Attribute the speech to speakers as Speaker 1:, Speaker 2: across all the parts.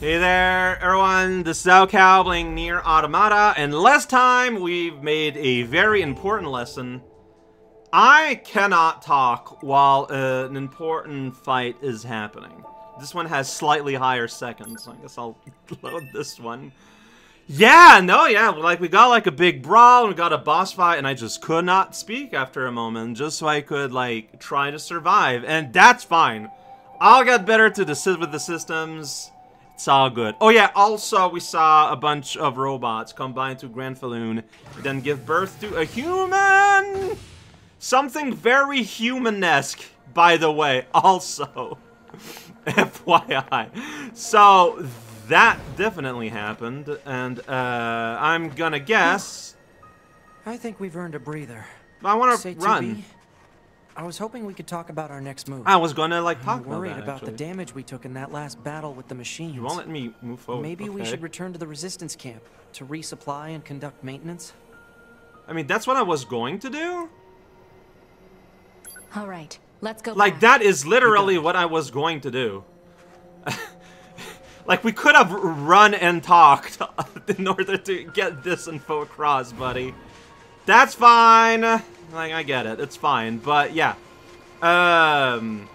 Speaker 1: Hey there, everyone. This is raocow playing NieR Automata, and last time we've made a very important lesson. I cannot talk while uh, an important fight is happening. This one has slightly higher seconds, so I guess I'll load this one. Yeah, no, yeah, like we got like a big brawl, and we got a boss fight, and I just could not speak after a moment, just so I could like try to survive, and that's fine. I'll get better to the with the systems. It's all good. Oh yeah, also we saw a bunch of robots combine to Granfaloon, and then give birth to a human! Something very human-esque, by the way, also. FYI. So, that definitely happened, and uh, I'm gonna guess...
Speaker 2: I think we've earned a breather.
Speaker 1: I wanna
Speaker 2: Say,
Speaker 1: run.
Speaker 2: 2B, I was hoping we could talk about our next move.
Speaker 1: I was gonna, like, talk
Speaker 2: I'm
Speaker 1: about
Speaker 2: worried
Speaker 1: that,
Speaker 2: about the damage we took in that last battle with the machines.
Speaker 1: You won't let me move forward.
Speaker 2: Maybe we should return to the resistance camp to resupply and conduct maintenance.
Speaker 1: I mean, that's what I was going to do?
Speaker 3: All right, let's go.
Speaker 1: Like,
Speaker 3: back.
Speaker 1: that is literally what I was going to do. like, we could have run and talked in order to get this info across, buddy. That's fine. Like, I get it. It's fine. But, yeah. Um...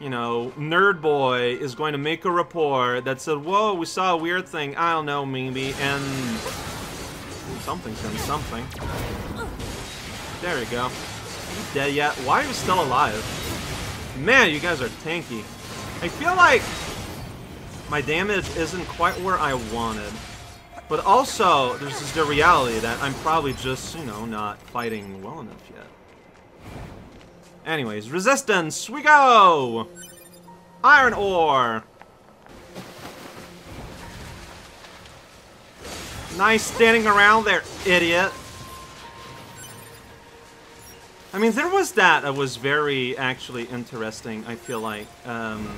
Speaker 1: You know, Nerd Boy is going to make a report that said, Whoa, we saw a weird thing. I don't know, maybe. And... Something's gonna something. There we go. Dead yet? Why are you still alive? Man, you guys are tanky. I feel like my damage isn't quite where I wanted. But also, there's just the reality that I'm probably just, you know, not fighting well enough yet. Anyways, resistance, we go! Iron ore! Nice standing around there, idiot. I mean, there was that that was very actually interesting, I feel like. Um,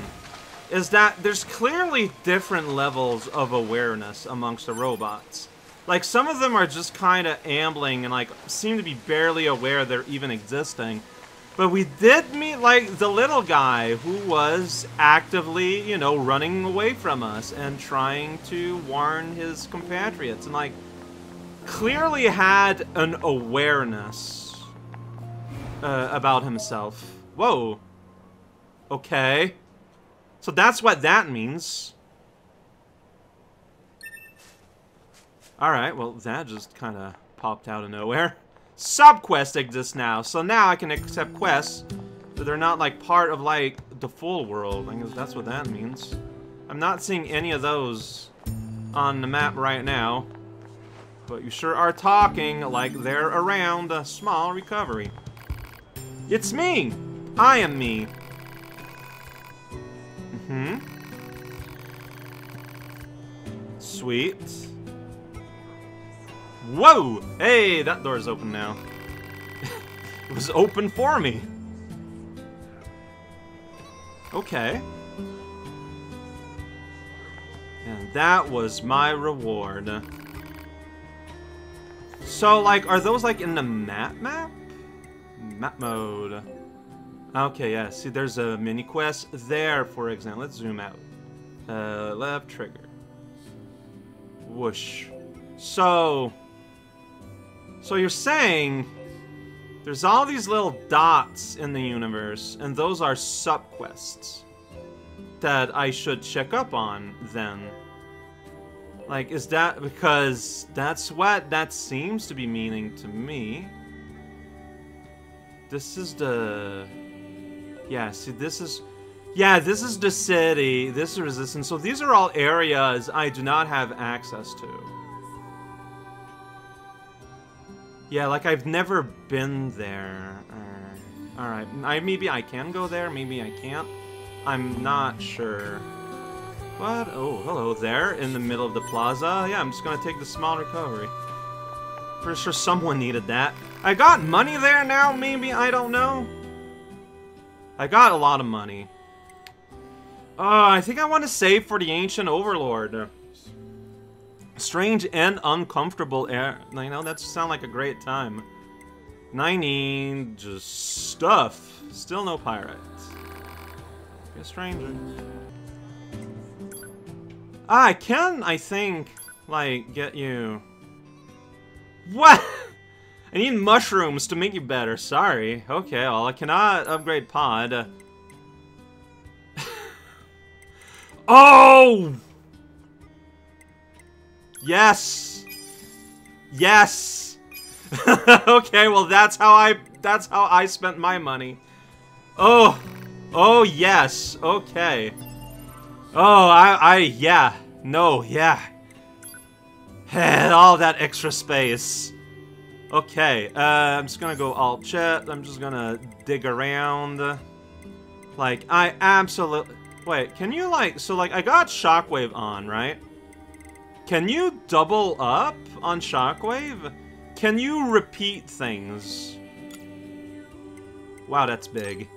Speaker 1: is that there's clearly different levels of awareness amongst the robots. Like, some of them are just kind of ambling and, like, seem to be barely aware they're even existing. But we did meet, like, the little guy who was actively, you know, running away from us and trying to warn his compatriots. And, like, clearly had an awareness uh, about himself. Whoa. Okay. So that's what that means. Alright, well, that just kind of popped out of nowhere. Subquest exists now, so now I can accept quests that they're not, like, part of, like, the full world. I guess that's what that means. I'm not seeing any of those on the map right now. But you sure are talking like they're around a small recovery. It's me! I am me. Sweet. Whoa! Hey, that door's open now. it was open for me. Okay. And that was my reward. So, like, are those, like, in the map map? Map mode. Okay, yeah, see, there's a mini quest there, for example. Let's zoom out. Uh, left trigger. Whoosh. So... So you're saying... There's all these little dots in the universe, and those are subquests that I should check up on, then. Like, is that because that's what that seems to be meaning to me? This is the... Yeah, see, this is... Yeah, this is the city, this is resistance. So these are all areas I do not have access to. Yeah, like I've never been there. Uh, Alright, I, maybe I can go there, maybe I can't. I'm not sure. What? Oh, hello there, in the middle of the plaza. Yeah, I'm just gonna take the small recovery. Pretty sure someone needed that. I got money there now, maybe? I don't know. I got a lot of money. Uh, I think I want to save for the Ancient Overlord. Strange and uncomfortable air. You know, that sound like a great time. 19, just stuff. Still no pirates. Be a stranger. Ah, I can, I think, like, get you... What? I need mushrooms to make you better. Sorry. Okay, well, I cannot upgrade pod. Oh! Yes! Yes! okay, well, that's how I... That's how I spent my money. Oh! Oh, yes. Okay. Oh, I... I... Yeah. No, yeah. All that extra space. Okay, uh, I'm just gonna go alt chat. I'm just gonna dig around. Like, I absolutely... Wait, can you, like... So, like, I got Shockwave on, right? Can you double up on Shockwave? Can you repeat things? Wow, that's big.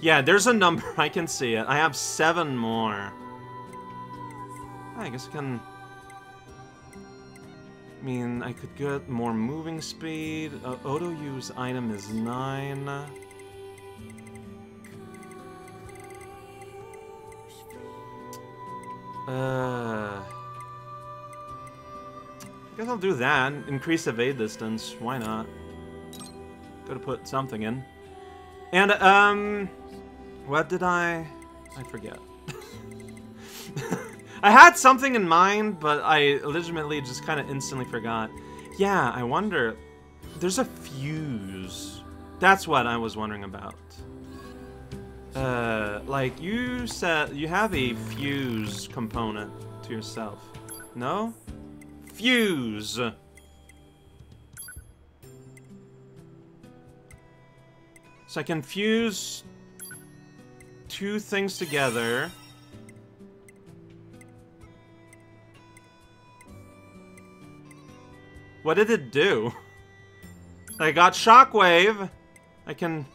Speaker 1: Yeah, there's a number. I can see it. I have seven more. I guess I can... I mean, I could get more moving speed. Uh, auto use item is 9. Uh, I guess I'll do that. Increase evade distance. Why not? Gotta put something in. And, um... What did I... I forget. I had something in mind, but I legitimately just kind of instantly forgot. Yeah, I wonder... There's a fuse. That's what I was wondering about. Uh, like, you said you have a fuse component to yourself. No? Fuse! So I can fuse two things together. What did it do? I got Shockwave. I can...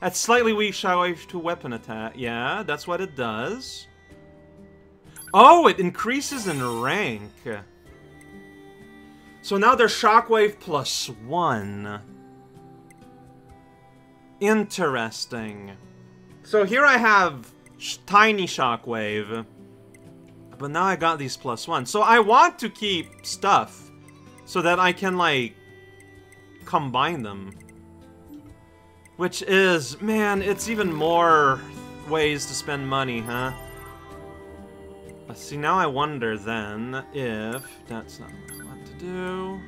Speaker 1: Add slightly weak Shockwave to weapon attack. Yeah, that's what it does. Oh, it increases in rank. So now there's Shockwave plus one. Interesting. So here I have sh tiny Shockwave. But now I got these plus one. So I want to keep stuff so that I can, like, combine them. Which is, man, it's even more ways to spend money, huh? See, now I wonder then if... That's not what I want to do.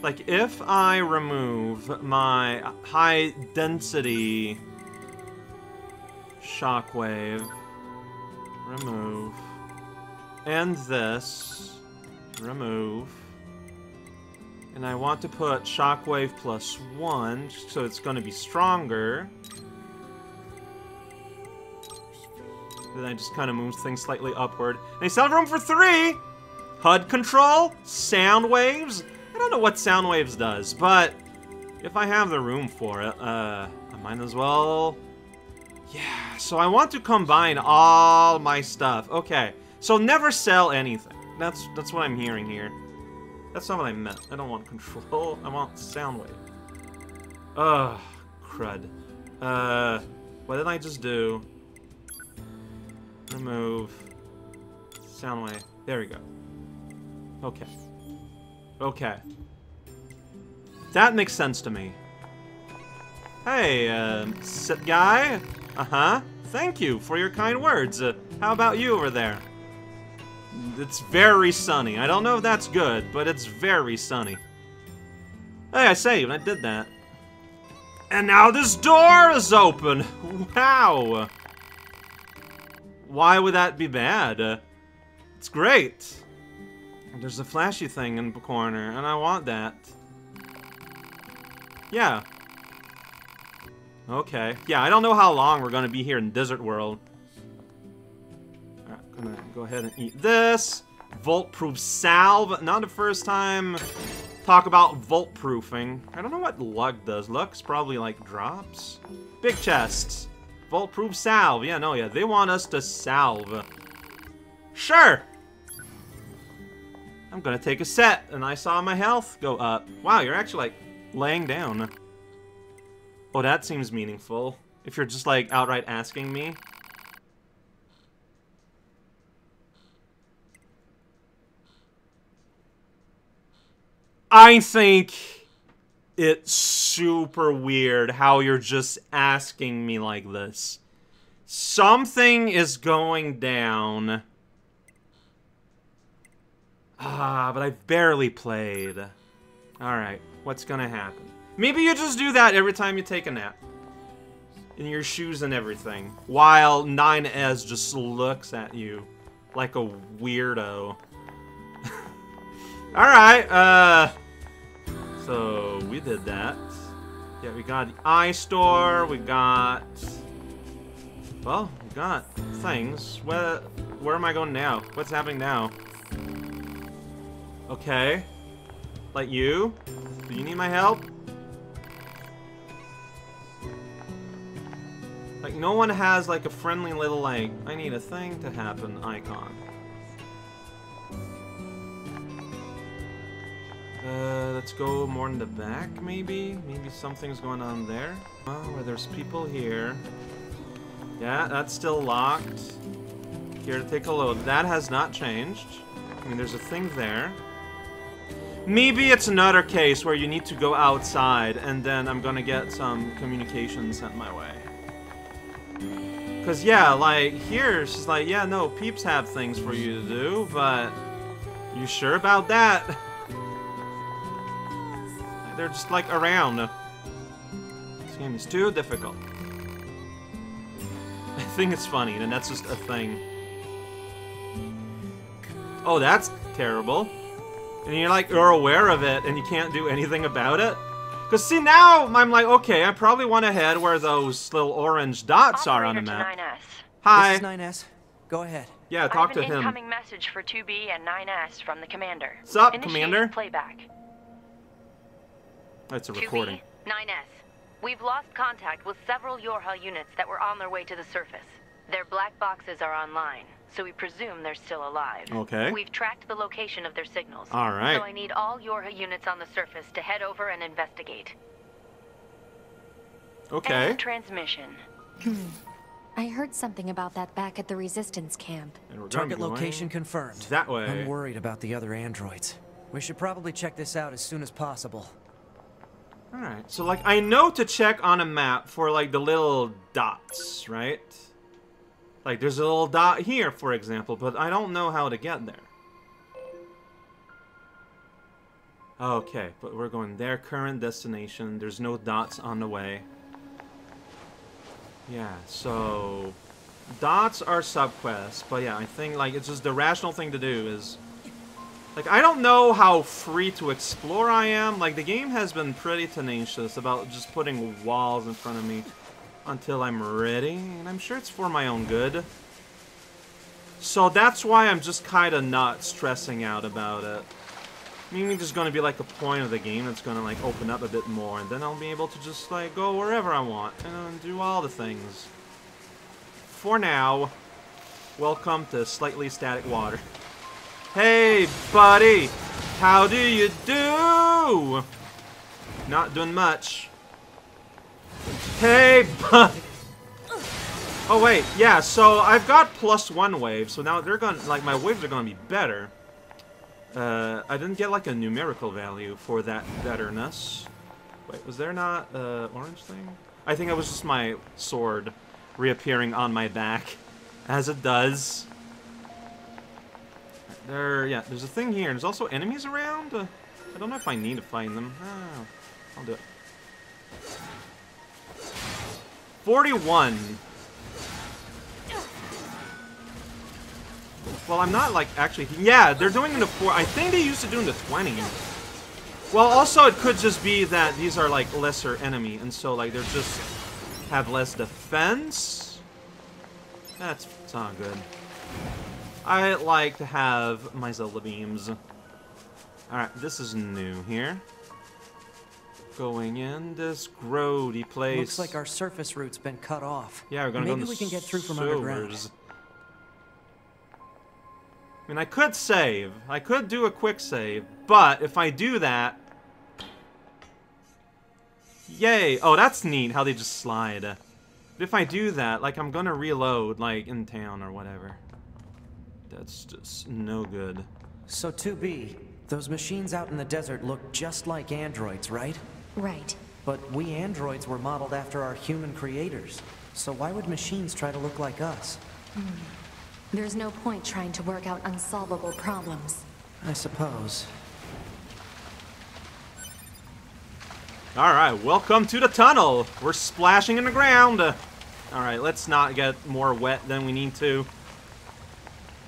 Speaker 1: Like, if I remove my high density shockwave, remove, and this, remove. And I want to put Shockwave plus one, so it's going to be stronger. Then I just kind of move things slightly upward. And I still have room for three! HUD control, sound waves. I don't know what sound waves does, but if I have the room for it, uh, I might as well... Yeah, so I want to combine all my stuff. Okay, so never sell anything. That's that's what I'm hearing here. That's not what I meant. I don't want control. I want sound wave. Ugh, crud. Uh, what did I just do? Remove. Sound wave. There we go. Okay. Okay. That makes sense to me. Hey, uh, sit guy? Uh-huh. Thank you for your kind words. Uh, how about you over there? It's very sunny. I don't know if that's good, but it's very sunny. Hey, I saved. I did that. And now this door is open! Wow! Why would that be bad? It's great. There's a flashy thing in the corner, and I want that. Yeah. Okay. Yeah, I don't know how long we're gonna be here in Desert World. Gonna go ahead and eat this. Volt-proof salve. Not the first time talk about volt-proofing. I don't know what lug does. Lug's probably like drops. Big chests. Volt-proof salve. Yeah, no, yeah. They want us to salve. Sure. I'm gonna take a set, and I saw my health go up. Wow, you're actually, like, laying down. Oh, that seems meaningful. If you're just, like, outright asking me. I think it's super weird how you're just asking me like this. Something is going down. Ah, but I've barely played. Alright, what's gonna happen? Maybe you just do that every time you take a nap. In your shoes and everything. While 9S just looks at you like a weirdo. Alright, uh... So, we did that. Yeah, we got the iStore, we got... Well, we got things. Where, where am I going now? What's happening now? Okay. Like you? Do you need my help? Like, no one has, like, a friendly little, like, I need a thing to happen icon. Uh, let's go more in the back, maybe? Maybe something's going on there. Oh, where there's people here. Yeah, that's still locked. Here to take a look. That has not changed. I mean, there's a thing there. Maybe it's another case where you need to go outside, and then I'm gonna get some communication sent my way. Cause yeah, like, here, she's like, yeah, no, peeps have things for you to do, but you sure about that? They're just, like, around. This game is too difficult. I think it's funny, and that's just a thing. Oh, that's terrible. And you're like, you're aware of it, and you can't do anything about it? Because see, now I'm like, okay, I probably want to head where those little orange dots are on the map.
Speaker 3: 9S.
Speaker 1: Hi.
Speaker 2: This is 9S. Go ahead.
Speaker 1: Yeah, talk
Speaker 3: I
Speaker 1: to
Speaker 3: have an
Speaker 1: him.
Speaker 3: incoming message for 2B and 9S from the commander.
Speaker 1: Sup,
Speaker 3: Initiate
Speaker 1: Commander?
Speaker 3: Playback.
Speaker 1: That's a
Speaker 3: 2B,
Speaker 1: recording.
Speaker 3: 9S. We've lost contact with several Yorha units that were on their way to the surface. Their black boxes are online, so we presume they're still alive.
Speaker 1: Okay.
Speaker 3: We've tracked the location of their signals.
Speaker 1: All right.
Speaker 3: So I need all Yorha units on the surface to head over and investigate.
Speaker 1: Okay.
Speaker 3: End transmission.
Speaker 4: I heard something about that back at the resistance camp.
Speaker 1: And we're gonna
Speaker 2: Target location confirmed.
Speaker 1: that way.
Speaker 2: I'm worried about the other androids. We should probably check this out as soon as possible.
Speaker 1: Alright, so like I know to check on a map for like the little dots, right? Like there's a little dot here, for example, but I don't know how to get there. Okay, but we're going their current destination. There's no dots on the way. Yeah, so dots are subquests, but yeah, I think like it's just the rational thing to do is like, I don't know how free to explore I am. Like, the game has been pretty tenacious about just putting walls in front of me until I'm ready, and I'm sure it's for my own good. So that's why I'm just kind of not stressing out about it. Maybe there's going to be, like, a point of the game that's going to, like, open up a bit more, and then I'll be able to just, like, go wherever I want and do all the things. For now, welcome to Slightly Static Water. Hey, buddy! How do you do? Not doing much. Hey, buddy! Oh, wait, yeah, so I've got plus one wave, so now they're gonna, like, my waves are gonna be better. Uh, I didn't get, like, a numerical value for that betterness. Wait, was there not a orange thing? I think it was just my sword reappearing on my back, as it does. There, yeah, there's a thing here. There's also enemies around. Uh, I don't know if I need to find them. Oh, I'll do it. 41. Well, I'm not, like, actually... Yeah, they're doing in the 4... I think they used to do in the 20. Well, also, it could just be that these are, like, lesser enemy, and so, like, they're just... have less defense? That's... not good. I like to have my Zelda beams. Alright, this is new here. Going in this grody place.
Speaker 2: Looks like our surface route's been cut off.
Speaker 1: Yeah, we're gonna
Speaker 2: Maybe
Speaker 1: go
Speaker 2: we can get through from
Speaker 1: sewers.
Speaker 2: underground.
Speaker 1: I mean, I could save. I could do a quick save, but if I do that... Yay! Oh, that's neat, how they just slide. But if I do that, like, I'm gonna reload, like, in town or whatever. That's just no good.
Speaker 2: So 2B, Those machines out in the desert look just like androids, right?
Speaker 4: Right.
Speaker 2: But we androids were modeled after our human creators. So why would machines try to look like us? Hmm.
Speaker 4: There's no point trying to work out unsolvable problems.
Speaker 2: I suppose.
Speaker 1: Alright, welcome to the tunnel! We're splashing in the ground! Alright, let's not get more wet than we need to.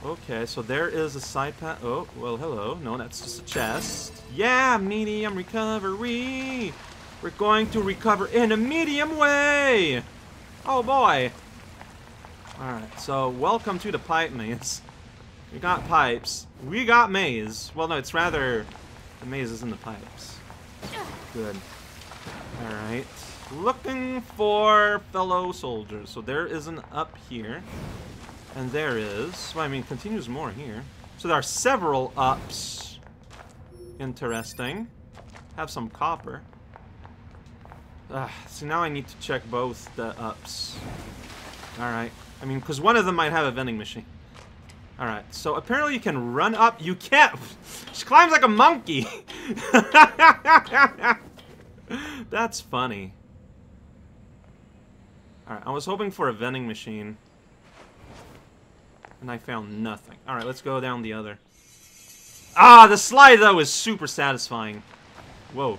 Speaker 1: Okay, so there is a side path. Oh, well, hello. No, that's just a chest. Yeah, medium recovery! We're going to recover in a medium way! Oh boy! Alright, so welcome to the pipe maze. We got pipes. We got maze. Well, no, it's rather the maze is in the pipes. Good. Alright. Looking for fellow soldiers. So there is an up here. And there is. Well, I mean, continues more here. So there are several ups. Interesting. Have some copper. Ah, so now I need to check both the ups. Alright. I mean, because one of them might have a vending machine. Alright, so apparently you can run up. You can't. She climbs like a monkey. That's funny. Alright, I was hoping for a vending machine. And I found nothing. Alright, let's go down the other. Ah, the slide, though, is super satisfying. Whoa.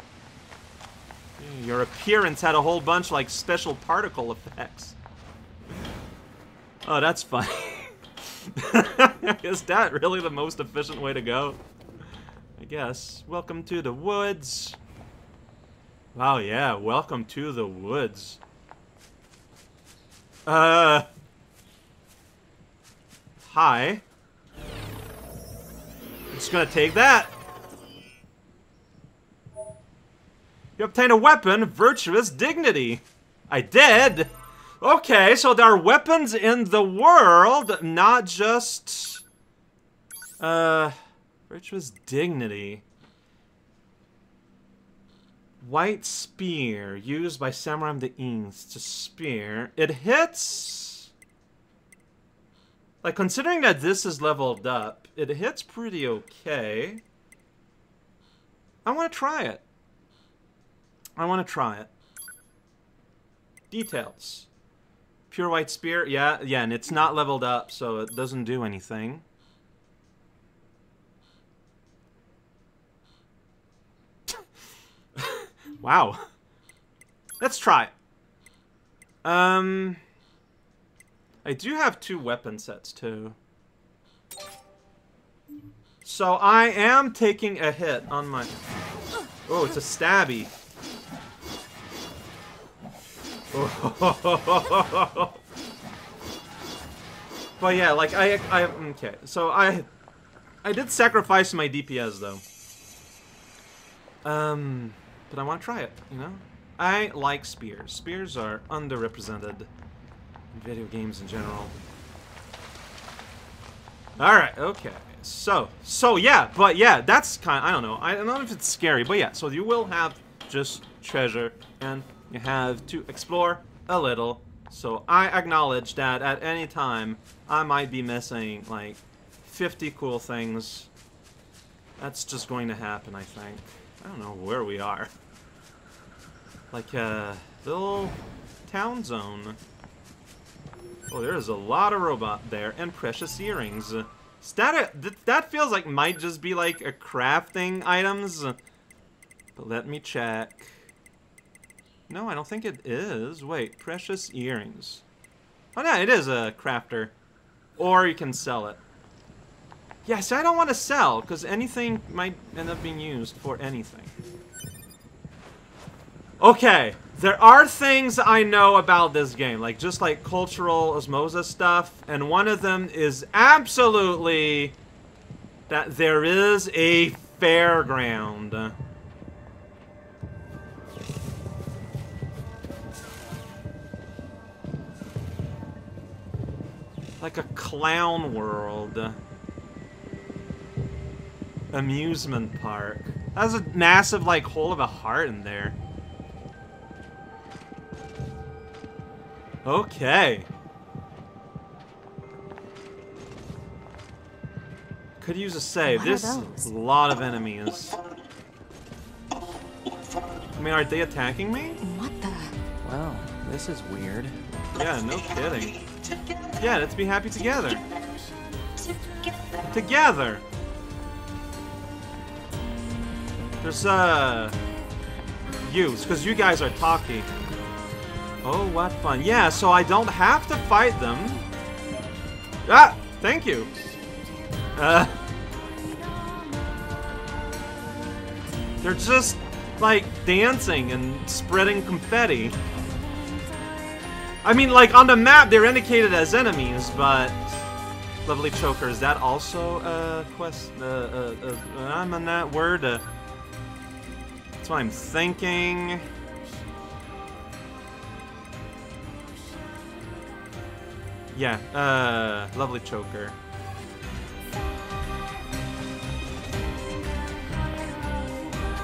Speaker 1: Your appearance had a whole bunch, like, special particle effects. Oh, that's funny. is that really the most efficient way to go? I guess. Welcome to the woods. Wow, yeah, welcome to the woods. Uh... Hi. I'm just gonna take that. You obtained a weapon, Virtuous Dignity. I did. Okay, so there are weapons in the world, not just... Uh... Virtuous Dignity. White Spear, used by Samurai the East to spear. It hits... Like, considering that this is leveled up, it hits pretty okay. I want to try it. I want to try it. Details. Pure White Spear, yeah, yeah, and it's not leveled up, so it doesn't do anything. wow. Let's try it. Um... I do have two weapon sets, too. So I am taking a hit on my... Oh, it's a stabby. but yeah, like, I... I okay, so I... I did sacrifice my DPS, though. Um... But I want to try it, you know? I like spears. Spears are underrepresented video games in general. Alright, okay. So, so yeah, but yeah, that's kind I don't know. I don't know if it's scary, but yeah, so you will have just treasure, and you have to explore a little. So I acknowledge that at any time, I might be missing, like, 50 cool things. That's just going to happen, I think. I don't know where we are. Like a little town zone. Oh, there's a lot of robot there, and precious earrings. That, uh, th that feels like might just be like a crafting items. But let me check. No, I don't think it is. Wait, precious earrings. Oh, yeah, it is a crafter. Or you can sell it. Yes, I don't want to sell, because anything might end up being used for anything. Okay, there are things I know about this game, like just like cultural osmosis stuff, and one of them is absolutely that there is a fairground. Like a clown world. Amusement park. That's a massive, like, hole of a heart in there. Okay. could use a save.
Speaker 4: What are
Speaker 1: There's a lot of enemies. I mean, are they attacking me?
Speaker 4: What the?
Speaker 2: Well, this is weird.
Speaker 1: Yeah, no kidding. Yeah, let's be happy together. Together! There's, uh... Use, because you guys are talking. Oh, what fun. Yeah, so I don't have to fight them. Ah! Thank you. Uh... They're just, like, dancing and spreading confetti. I mean, like, on the map, they're indicated as enemies, but... Lovely Choker, is that also a quest? Uh, uh, uh, I'm on that word. Uh, that's what I'm thinking. Yeah, uh, Lovely Choker.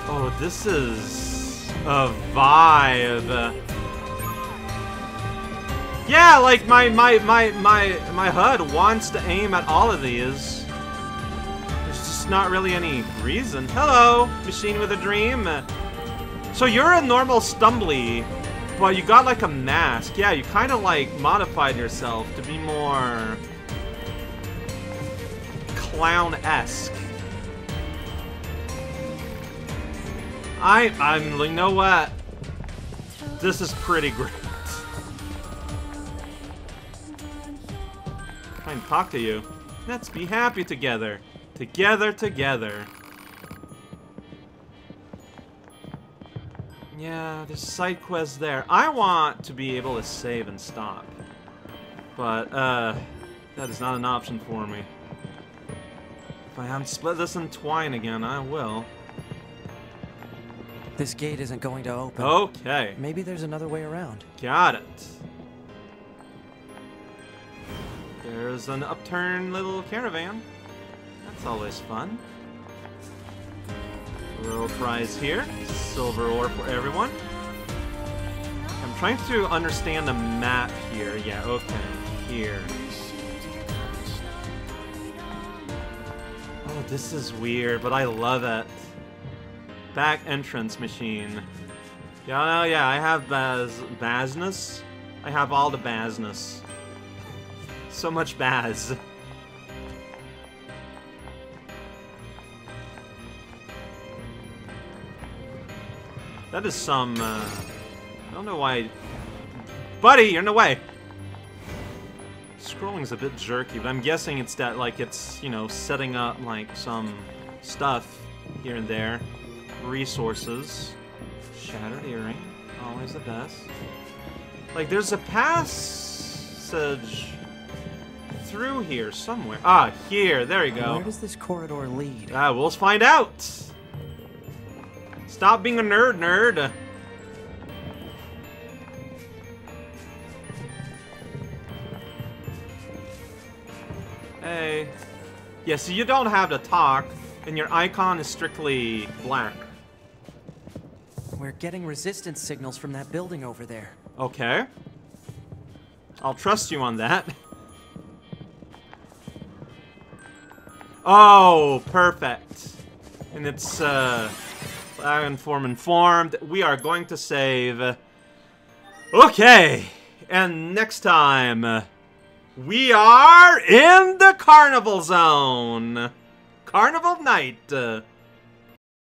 Speaker 1: Oh, this is a vibe. Yeah, like my my my my my HUD wants to aim at all of these. There's just not really any reason. Hello, machine with a dream. So you're a normal stumbly, but you got like a mask. Yeah, you kind of like modified yourself to be more clown-esque. I I'm you know what? This is pretty great. I can talk to you. Let's be happy together. Together, together. Yeah, there's side quests there. I want to be able to save and stop. But, uh, that is not an option for me. If I have to split this in twine again, I will.
Speaker 2: This gate isn't going to open.
Speaker 1: Okay,
Speaker 2: Maybe there's another way around.
Speaker 1: got it. There's an upturned little caravan. That's always fun. Little prize here. Silver ore for everyone. I'm trying to understand the map here. Yeah, okay. Here. Oh, this is weird, but I love it. Back entrance machine. Yeah, oh, yeah, I have Baz Bazness. I have all the Bazness. So much Baz. That is some, uh, I don't know why... Buddy, you're in the way! Scrolling's a bit jerky, but I'm guessing it's that, like, it's, you know, setting up, like, some stuff here and there. Resources. Shattered earring. Always the best. Like, there's a passage through here somewhere. Ah, here. There you go.
Speaker 2: Where does this corridor lead?
Speaker 1: Ah, we'll find out. Stop being a nerd, nerd. Hey. Yeah, so you don't have to talk, and your icon is strictly black.
Speaker 2: We're getting resistance signals from that building over there.
Speaker 1: Okay. I'll trust you on that. Oh, perfect. And it's, uh, inform informed. We are going to save. Okay. And next time, we are in the Carnival Zone. Carnival Night.